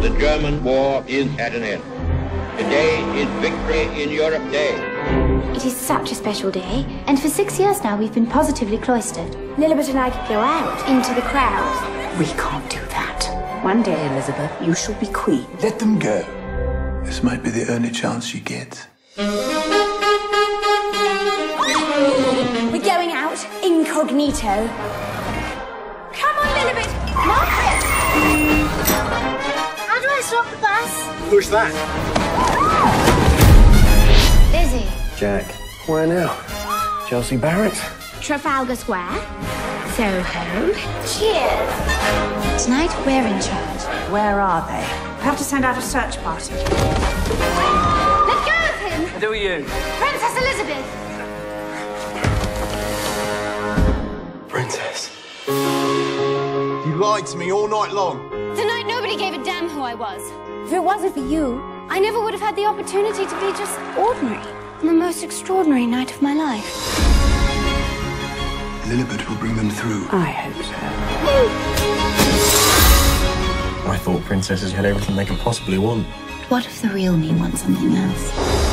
The German war is at an end. Today is Victory in Europe Day. It is such a special day, and for six years now we've been positively cloistered. Lilibet and I could go out into the crowd. We can't do that. One day, Elizabeth, you shall be queen. Let them go. This might be the only chance you get. We're going out incognito. Bus? Push that. Lizzie. Jack. Where now? Chelsea Barracks? Trafalgar Square. Soho. Cheers. Tonight we're in charge. Where are they? I have to send out a search party. Let go of him! Do you? Princess Elizabeth! Princess. You lied to me all night long. Tonight nobody gave a damn who I was. If it wasn't for you, I never would have had the opportunity to be just ordinary. On the most extraordinary night of my life. Lilibet will bring them through. I hope so. I thought princesses had everything they could possibly want. What if the real me wants something else?